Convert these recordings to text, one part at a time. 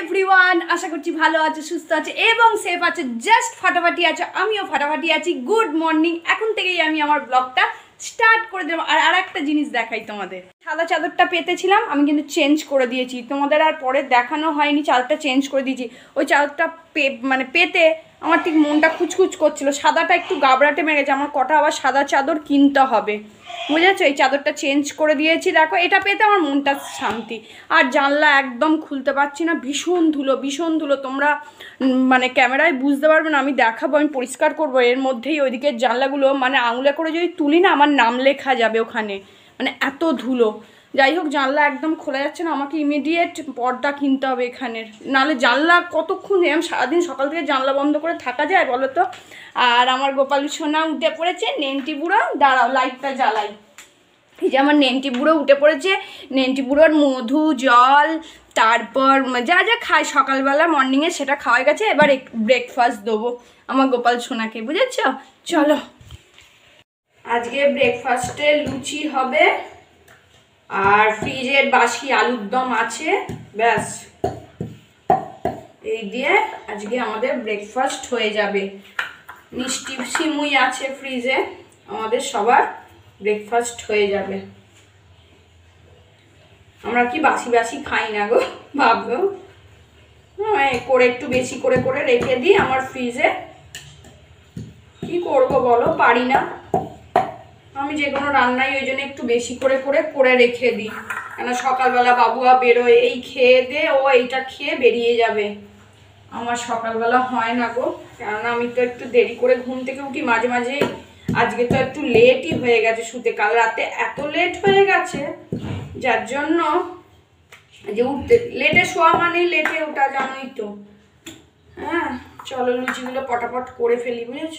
Everyone আশা করছি ভালো আছে, সুস্থ আছে এবং সেফ আছে জাস্ট ফাটাফাটি আছে, আমিও ফাটাফাটি আছি। গুড মর্নিং এখন থেকেই আমি আমার ব্লগটা স্টার্ট করে দেবো আর আর একটা জিনিস দেখাই তোমাদের। সাদা চাদরটা পেতেছিলাম, আমি কিন্তু চেঞ্জ করে দিয়েছি। তোমাদের আর পরে দেখানো হয়নি, চাদরটা চেঞ্জ করে দিয়েছি। ওই চাদরটা পে মানে পেতে আমার ঠিক মনটা খুচখুচ করছিল। সাদাটা একটু গাবড়াটে মেরে গেছে আমার কটা আবার সাদা চাদর কিনতে হবে। বুঝেছ? এই চাদরটা চেঞ্জ করে দিয়েছি, দেখো, এটা পেতে আমার মনটা শান্তি। আর জানলা একদম খুলতে পারছি না, ভীষণ ধুলো ভীষণ ধুলো। তোমরা মানে ক্যামেরায় বুঝতে পারবে না, আমি দেখাবো, আমি পরিষ্কার করব। এর মধ্যেই ওইদিকের জানলাগুলো মানে আঙুলে করে যদি তুলি না, আমার নাম লেখা যাবে ওখানে। মানে এত ধুলো। যাই হোক, জানলা একদম খোলা যাচ্ছে না, আমাকে ইমিডিয়েট পর্দা কিনতে হবে এখানের। নাহলে জানলা কতক্ষণ এরম সারাদিন সকাল থেকে জানলা বন্ধ করে থাকা যায় বলো তো আর আমার গোপাল সোনা উঠে পড়েছে, নেন্টি বুড়ো, দাঁড়াও লাইটটা জ্বালাই। এই যে আমার নেন্টি বুড়ো উঠে পড়েছে, নেন্টি বুড়োর মধু, জল, তারপর যা যা খায় সকালবেলা মর্নিংয়ে সেটা খাওয়া গেছে, এবার ব্রেকফাস্ট দেবো আমার গোপাল সোনাকে, বুঝেছ? চলো। আজকে ব্রেকফাস্টে লুচি হবে। আর ফ্রিজের বাসি আলুর দম আছে, ব্যাস। এই দিয়ে আজকে আমাদের ব্রেকফাস্ট হয়ে যাবে। মিষ্টি সিমুই আছে ফ্রিজে, আমাদের সবার ব্রেকফাস্ট হয়ে যাবে। আমরা কি বাসি বাসি খাই না গো, ভাবলো। হ্যাঁ করে একটু বেশি করে করে রেখে দিই আমার ফ্রিজে কি করব বলো, পারি না। আমি যে কোনো রান্নাই ওই জন্য একটু বেশি করে করে করে রেখে দিই। কেন সকালবেলা বাবুয়া বেরোয়, এই খেয়ে দে, ও এইটা খেয়ে বেরিয়ে যাবে। আমার সকালবেলা হয় না গো, কেননা আমি তো একটু দেরি করে ঘুম থেকে উঠি, মাঝে মাঝে আজকে তো একটু লেটই হয়ে গেছে শুতে। কাল রাতে এত লেট হয়ে গেছে, যার জন্য যে উঠতে লেটে শোয়া মানেই লেটে ওঠা, জানোই তো। হ্যাঁ চলো লুচিগুলো পটাপট করে ফেলি, বুঝেছ?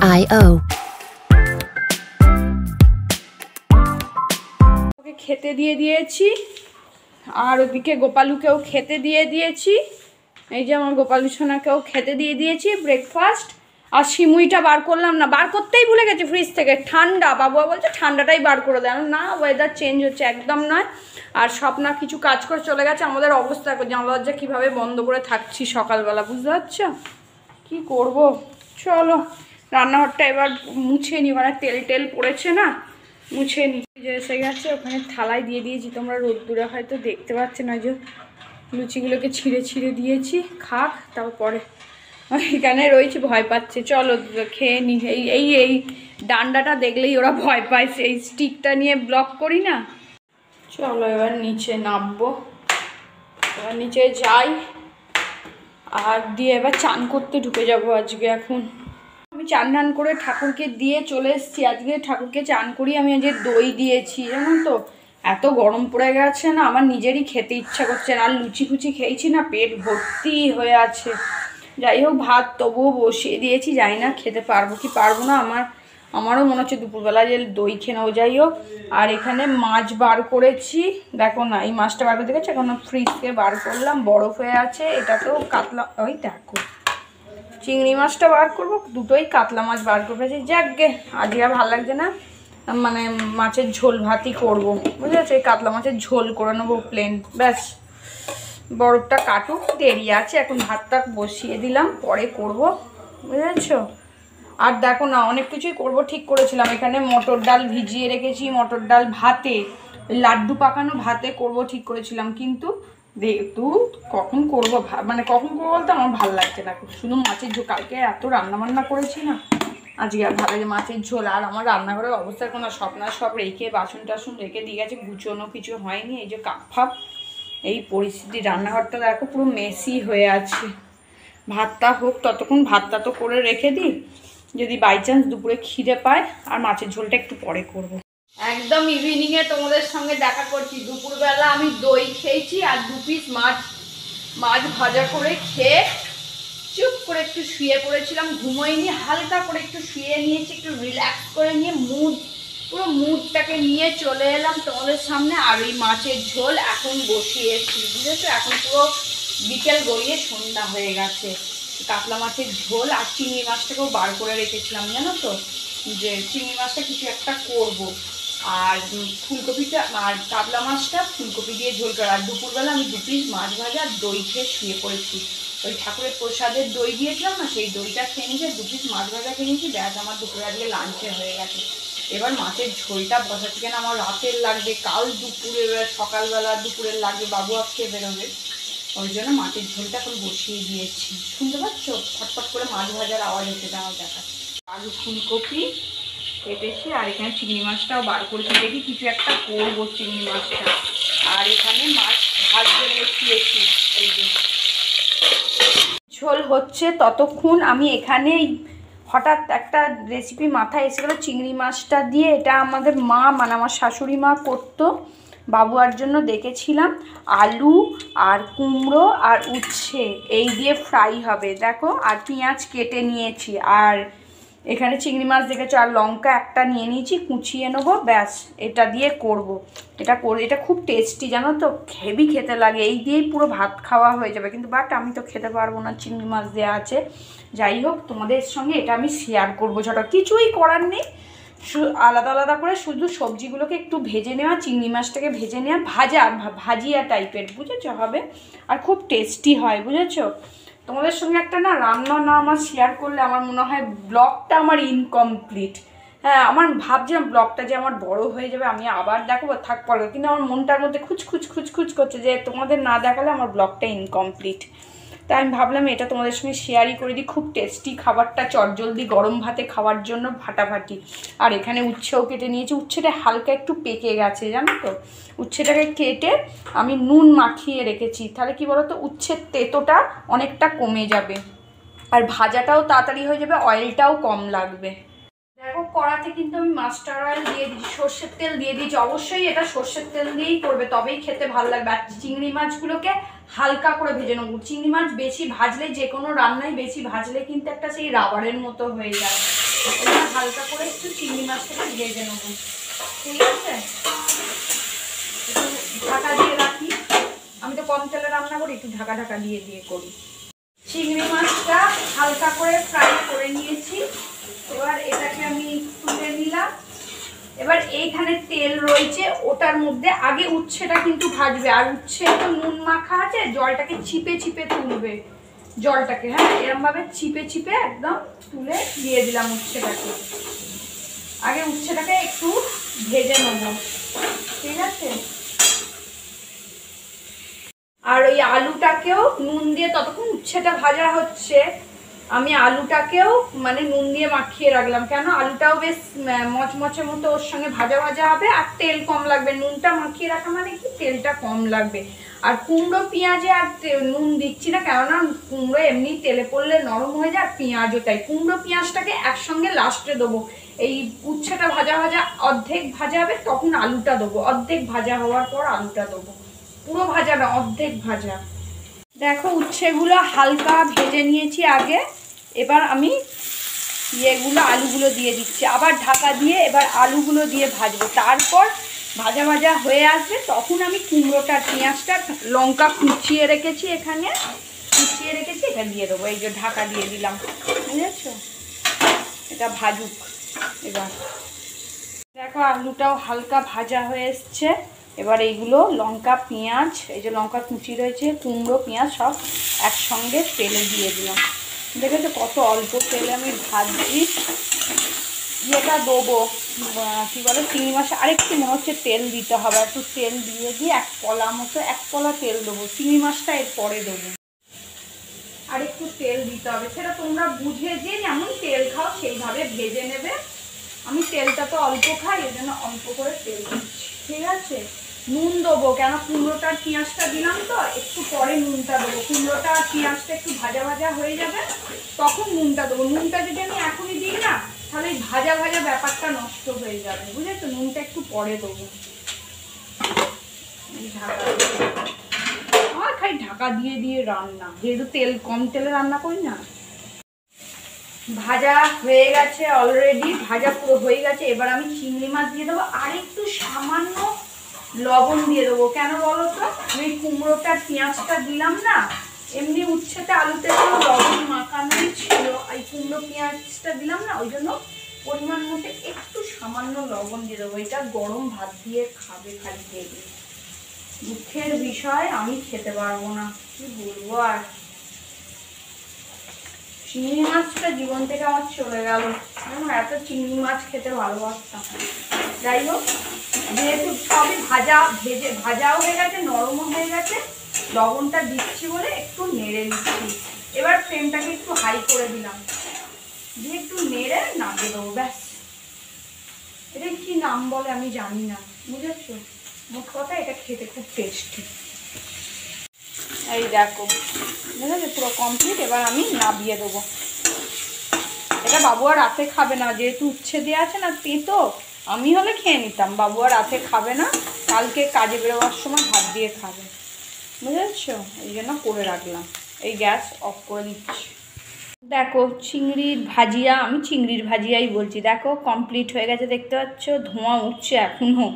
Artlist.io. ওকে খেতে দিয়ে দিয়েছি, আর ওদিকে গোপালুকেও খেতে দিয়ে দিয়েছি। এই যে আমার গোপালু সোনাকেও খেতে দিয়ে দিয়েছি ব্রেকফাস্ট আর সিমুইটা বার করলাম না, বার করতেই ভুলে গেছি ফ্রিজ থেকে। ঠান্ডা, বাবুয়া বলছে ঠান্ডাটাই বার করে দেয়। না ওয়েদার চেঞ্জ হচ্ছে, একদম নয়। আর স্বপ্না কিছু কাজ করে চলে গেছে, আমাদের অবস্থা জানলা দরজা কীভাবে বন্ধ করে থাকছি সকালবেলা, বুঝতে পারছ? কি করব? চলো। রান্নাঘরটা এবার মুছে নি মানে তেল টেল পড়েছে না, মুছে নি। যে এসে গেছে, ওখানে থালায় দিয়ে দিয়েছি। তোমরা রোদ্দুরে হয়তো দেখতে পাচ্ছ না যে লুচিগুলোকে ছিঁড়ে ছিঁড়ে দিয়েছি। খাক তারপরে এখানে রয়েছে, ভয় পাচ্ছে। চলো খেয়ে নি। এই এই এই ডান্ডাটা দেখলেই ওরা ভয় পায়। সেই স্টিকটা নিয়ে ব্লক করি না। চলো, এবার নিচে নামবো। এবার নিচে যাই। আর দিয়ে এবার চান করতে ঢুকে যাব আজকে এখন। চান টান করে ঠাকুরকে দিয়ে চলে এসেছি। আজকে ঠাকুরকে চান করি, আমি আজকে দই দিয়েছি, জানো তো? এত গরম পড়ে গেছে না, আমার নিজেরই খেতে ইচ্ছা করছে না, আর লুচি ফুচি খেয়েছি না, পেট ভর্তি হয়ে আছে। যাই হোক, ভাত তবুও বসিয়ে দিয়েছি, জানি না খেতে পারব কি পারব না, আমার, আমারও মনে হচ্ছে দুপুরবেলা যে দই খেয়ে নেব। যাই হোক, আর এখানে মাছ বার করেছি। দেখো না, এই মাছটা বার করে দেখেছি এখন ফ্রিজ বার করলাম, বরফ হয়ে আছে, এটা তো কাতলা, ওই দেখো। চিংড়ি মাছটা বার করব, দুটোই কাতলা মাছ বার করে ফেলেছি যাকগে আজকে আর ভালো লাগছে না। মানে মাছের ঝোল ভাতই করব, বুঝেছ? এই কাতলা মাছের ঝোল করে নেব প্লেন ব্যাস, বরফটা কাটুক, দেরি আছে, এখন ভাতটা বসিয়ে দিলাম, পরে করব, বুঝেছ? আর দেখো না, অনেক কিছুই করব, ঠিক করেছিলাম। এখানে মটর ডাল ভিজিয়ে রেখেছি, মটর ডাল ভাতে, লাড্ডু পাকানো ভাতে করব, ঠিক করেছিলাম। কিন্তু যেহেতু কখন করব? মানে কখন করব বলতে আমার ভালো লাগছে না। শুধু মাছের ঝোল, কালকে এত রান্না বান্না করেছি না। আজকে আর ভালো মাছের ঝোল, আর আমার রান্নাঘরের অবস্থা কোনো স্বপ্না সব রেখে বাসন টাসন রেখে দিয়ে গেছে, গুছোনো কিছু হয়নি, এই যে কাপ ফাপ। এই পরিস্থিতি, রান্নাঘরটা দেখো পুরো মেসি হয়ে আছে। ভাতটা হোক, ততক্ষণ ভাতটা তো করে রেখে দিই। যদি বাই চান্স দুপুরে খিদে পায়, আর মাছের ঝোলটা একটু পরে করব। একদম ইভিনিংয়ে তোমাদের সঙ্গে দেখা করছি। দুপুরবেলা আমি দই খেয়েছি আর দু পিস মাছ মাছ ভাজা করে খেয়ে চুপ করে একটু শুয়ে পড়েছিলাম ঘুমোইনি হালকা করে একটু শুয়ে নিয়েছি, একটু রিল্যাক্স করে নিয়ে মুড পুরো মুডটাকে নিয়ে চলে এলাম তোমাদের সামনে আর ওই মাছের ঝোল এখন বসিয়েছি, বুঝেছ? এখন পুরো বিকেল গড়িয়ে সন্ধ্যা হয়ে গেছে। কাতলা মাছের ঝোল আর চিংড়ি মাছটাকেও বার করে রেখেছিলাম, জানো তো? যে চিংড়ি মাছটা কিছু একটা করব। আর ফুলকপিটা, আর কাতলা মাছটা, ফুলকপি দিয়ে ঝোল করা। আর দুপুরবেলা আমি দু পিস মাছ ভাজা আর দই খেয়ে শুয়ে পড়েছি। ওই ঠাকুরের প্রসাদের দই দিয়েছিলাম না, সেই দইটা খেয়ে নিয়েছে দু পিস মাছ ভাজা খেয়ে নিয়েছি। ব্যাস, আমার দুপুরে আজকে লাঞ্চে হয়ে গেছে। এবার মাছের ঝোলটা বসাচ্ছি কেন? আমার রাতের লাগবে, কাল দুপুরে সকালবেলা দুপুরের লাগবে, বাবু আজকে বেরোবে। ওই জন্য মাছের ঝোলটা এখন বসিয়ে দিয়েছি। শুনতে পাচ্ছ? ফটফট করে মাছ ভাজার আওয়াজ হচ্ছে আমার দেখা আলু ফুলকপি কেটেছি, আর এখানে চিংড়ি মাছটাও বার করেছি। দেখি কিছু একটা করব চিংড়ি মাছটা। আর এখানে মাছ ভাজতে বসিয়েছি এই যে। ঝোল হচ্ছে ততক্ষণ। আমি এখানে হঠাৎ একটা রেসিপি মাথায় এসে গেলো, চিংড়ি মাছটা দিয়ে। এটা আমাদের মা মানে আমার শাশুড়ি মা করতো, বাবুয়ার জন্য দেখেছিলাম। আলু আর কুমড়ো আর উচ্ছে, এই দিয়ে ফ্রাই হবে। দেখো, আর পেঁয়াজ কেটে নিয়েছি। আর এখানে চিংড়ি মাছ দেখেছ, আর লঙ্কা একটা নিয়ে নিয়েছি, কুচিয়ে নেব, ব্যাস, এটা দিয়ে করব। এটা করে, এটা খুব টেস্টি জানো তো? হেভি খেতে লাগে, এই দিয়েই পুরো ভাত খাওয়া হয়ে যাবে। কিন্তু বাট আমি তো খেতে পারব না, চিংড়ি মাছ দেওয়া আছে। যাই হোক, তোমাদের সঙ্গে এটা আমি শেয়ার করব ছোটো কিছুই করার নেই। আলাদা আলাদা করে শুধু সবজিগুলোকে একটু ভেজে নেওয়া, চিংড়ি মাছটাকে ভেজে নেওয়া, ভাজা ভাজিয়া টাইপের বুঝেছ? হবে। আর খুব টেস্টি হয়, বুঝেছ? তোমাদের সঙ্গে একটা না রান্না না আমার শেয়ার করলে আমার মনে হয় ব্লগটা আমার ইনকমপ্লিট হ্যাঁ আমার ভাবছিলাম ব্লগটা যে আমার বড় হয়ে যাবে, আমি আবার দেখাবো, থাক পড়বে কিন্তু আমার মনটার মধ্যে খুচখুচ খুচ খুচ খুচ করছে যে তোমাদের না দেখালে আমার ব্লগটা ইনকমপ্লিট তাই আমি ভাবলাম এটা তোমাদের সঙ্গে শেয়ারই করে দিই। খুব টেস্টি খাবারটা, চটজলদি গরম ভাতে খাওয়ার জন্য ভাটাভাটি। আর এখানে উচ্ছেও কেটে নিয়েছি। উচ্ছেটা হালকা একটু পেকে গেছে, জানো তো? উচ্ছেটাকে কেটে আমি নুন মাখিয়ে রেখেছি। তাহলে কি বলতো? উচ্ছের তেতোটা অনেকটা কমে যাবে। আর ভাজাটাও তাড়াতাড়ি হয়ে যাবে অয়েলটাও কম লাগবে। কড়াতে কিন্তু আমি মাস্টার অয়েল দিয়ে দিয়েছি সর্ষের তেল দিয়ে দিয়েছি অবশ্যই এটা সর্ষের তেল দিয়েই করবে, তবেই খেতে ভালো লাগবে। আর চিংড়ি মাছগুলোকে হালকা করে ভেজে নেব। চিংড়ি মাছ বেশি ভাজলে, যে কোনো রান্নায় বেশি ভাজলে কিন্তু একটা সেই রাবারের মতো হয়ে যায়। হালকা করে একটু চিংড়ি মাছটাকে ভেজে নেব। ঠিক আছে? ঢাকা দিয়ে রাখি। আমি তো কম তেলে রান্না করি, একটু ঢাকা ঢাকা দিয়ে দিয়ে করি। চিংড়ি মাছটা হালকা করে ফ্রাই করে নিয়েছি। এবার এটাকে আমি তুলে নিলাম। এবার এইখানে তেল রয়েছে, ওটার মধ্যে আগে উচ্ছেটা কিন্তু ভাজবে, আর উচ্ছে তো নুন মাখা আছে, জলটাকে চিপে চিপে তুলবে, জলটাকে হ্যাঁ এরমভাবে চিপে চিপে একদম তুলে দিয়ে দিলাম উচ্ছেটাকে। আগে উচ্ছেটাকে একটু ভেজে নেব, ঠিক আছে? আর ওই আলুটাকেও নুন দিয়ে ততক্ষণ উচ্ছেটা ভাজা হচ্ছে। আমি আলুটাকেও মানে নুন দিয়ে মাখিয়ে রাখলাম। কেন? আলুটাও বেশ আহ, মচমচে মতো ওর সঙ্গে ভাজা ভাজা হবে আর তেল কম লাগবে। নুনটা মাখিয়ে রাখা মানে কি? তেলটা কম লাগবে। আর কুমড়ো পেঁয়াজে আর নুন দিচ্ছি না কেননা কুমড়ো এমনি তেলে পড়লে নরম হয়ে যায় আর পেঁয়াজও তাই। কুমড়ো পেঁয়াজটাকে একসঙ্গে লাস্টে দেবো। এই উচ্ছেটা ভাজা ভাজা অর্ধেক ভাজা হবে তখন আলুটা দেবো। অর্ধেক ভাজা হওয়ার পর আলুটা দেবো। পুরো ভাজা না অর্ধেক ভাজা। দেখো, উচ্ছেগুলো হালকা ভেজে নিয়েছি আগে। এবার আমি ইয়েগুলো, আলুগুলো দিয়ে দিচ্ছি। আবার ঢাকা দিয়ে এবার আলুগুলো দিয়ে ভাজবো। তারপর ভাজা ভাজা হয়ে আসবে, তখন আমি কুমড়োটা, পেঁয়াজটা, লঙ্কা কুচিয়ে রেখেছি এখানে। কুচিয়ে রেখেছি, এটা দিয়ে দেবো। এই যে ঢাকা দিয়ে দিলাম। বুঝেছ? এটা ভাজুক এবার। দেখো, আলুটাও হালকা ভাজা হয়ে এসছে। এবার এইগুলো লঙ্কা, পেঁয়াজ, এই যে লঙ্কা কুচি রয়েছে, কুমড়ো, পেঁয়াজ সব একসঙ্গে তেলে দিয়ে দিলাম। দেখেছ কত অল্প তেলে আমি ভাজছি ইয়েটা দেবো কী বলে, চিংড়ি মাছে আরেকটু মনে হচ্ছে তেল দিতে হবে, একটু তেল দিয়ে দিয়ে এক কলা মতো, এক কলা তেল দেবো, চিংড়ি মাছটা এর পরে দেবো। আর একটু তেল দিতে হবে, সেটা তোমরা বুঝে যে যেমন তেল খাও সেইভাবে ভেজে নেবে। আমি তেলটা তো অল্প খাই এই জন্য অল্প করে তেল দিচ্ছি, ঠিক আছে? নুন দেবো। কেন? কুমড়োটার পেঁয়াজটা দিলাম তো, একটু পরে নুনটা দেবো। কুমড়োটা আর পেঁয়াজটা একটু ভাজা ভাজা হয়ে যাবে, তখন নুনটা দেবো। নুনটা যদি আমি এখনই দিই না, তাহলে ভাজা ভাজা ব্যাপারটা নষ্ট হয়ে যাবে, বুঝেছ? নুনটা একটু পরে দেবো। দিয়ে। খাই ঢাকা দিয়ে দিয়ে রান্না। যেহেতু তেল, কম তেলে রান্না করি না। ভাজা হয়ে গেছে অলরেডি ভাজা হয়ে গেছে। এবার আমি চিংড়ি মাছ দিয়ে দেবো। আর একটু সামান্য লবণ দিয়ে দেবো। কেন বলো তো? আমি কুমড়োটা, পেঁয়াজটা দিলাম না, এমনি উচ্ছেতে আলুতে লবণ মাখানোই ছিল। এই কুমড়ো, পেঁয়াজটা দিলাম না, ওই জন্য পরিমাণ মতো একটু সামান্য লবণ দিয়ে দেবো। এটা গরম ভাত দিয়ে খাবে খালি দেবে দুঃখের বিষয়, আমি খেতে পারব না। কি বলব আর? চিংড়ি মাছটা জীবন থেকে আমার চলে গেল। এত চিংড়ি মাছ খেতে ভালোবাসতাম। যাই হোক যেহেতু সবই ভাজা, ভেজে, ভাজাও হয়ে গেছে, নরমও হয়ে গেছে। লবণটা দিচ্ছি বলে একটু নেড়ে নিচ্ছি। এবার ফ্লেমটাকে একটু হাই করে দিলাম। দিয়ে একটু নেড়ে নামিয়ে দেবো, ব্যাস। এটা কি নাম বলে আমি জানি না, বুঝেছ? মোট কথা এটা খেতে খুব টেস্টি এই দেখো, বুঝেছ? পুরো কমপ্লিট এবার আমি নাবিয়ে দেবো। এটা বাবু আর রাতে খাবে না, যেহেতু উচ্ছে দেওয়া আছে না, তেতো। আমি হলে খেয়ে নিতাম। বাবু আর রাতে খাবে না, কালকে কাজে বেরোবার সময় ভাত দিয়ে খাবে। বুঝেছ? এই জন্য করে রাখলাম। এই গ্যাস অফ করে দিচ্ছি। দেখো, চিংড়ির ভাজিয়া, আমি চিংড়ির ভাজিয়াই বলছি। দেখো কমপ্লিট হয়ে গেছে, দেখতে পাচ্ছ? ধোঁয়া উঠছে এখনও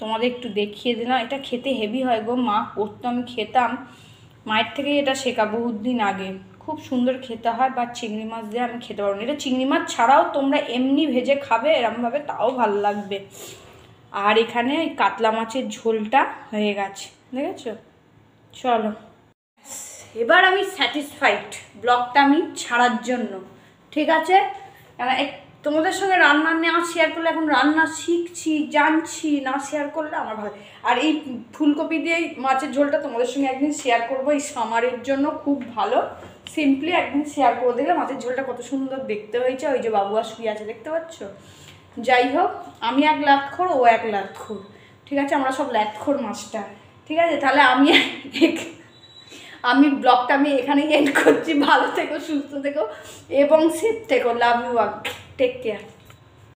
তোমাদের একটু দেখিয়ে দিলাম। এটা খেতে হেভি হয় গো। মা, করতো আমি খেতাম। মায়ের থেকেই এটা শেখা বহুত দিন আগে। খুব সুন্দর খেতে হয়, বা চিংড়ি মাছ দিয়ে আমি খেতে পারব না। এটা চিংড়ি মাছ ছাড়াও তোমরা এমনি ভেজে খাবে, এরমভাবে তাও ভালো লাগবে। আর এখানে ওই কাতলা মাছের ঝোলটা হয়ে গেছে, দেখেছ? চলো। এবার আমি স্যাটিসফাইড ব্লগটা আমি ছাড়ার জন্য, ঠিক আছে? একটু এক- তোমাদের সঙ্গে রান্না নেওয়া শেয়ার করলে এখন রান্না শিখছি, জানছি, না শেয়ার করলে আমার ভালো আর এই ফুলকপি দিয়ে মাছের ঝোলটা তোমাদের সঙ্গে একদিন শেয়ার করব, এই সামারের জন্য খুব ভালো। সিম্পলি একদিন শেয়ার করে দিলে মাছের ঝোলটা কত সুন্দর দেখতে হয়েছে। ওই যে বাবুয়া শুয়ে আছে, দেখতে পাচ্ছ? যাই হোক, আমি এক লাতখোর, ও এক লাতখোর। ঠিক আছে? আমরা সব লাতখোর মাছটা। ঠিক আছে? তাহলে আমি আমি ব্লগটা আমি এখানেই এন্ড করছি। ভালো থেকো, সুস্থ থেকো, এবং সেফ থেকো। Love you take care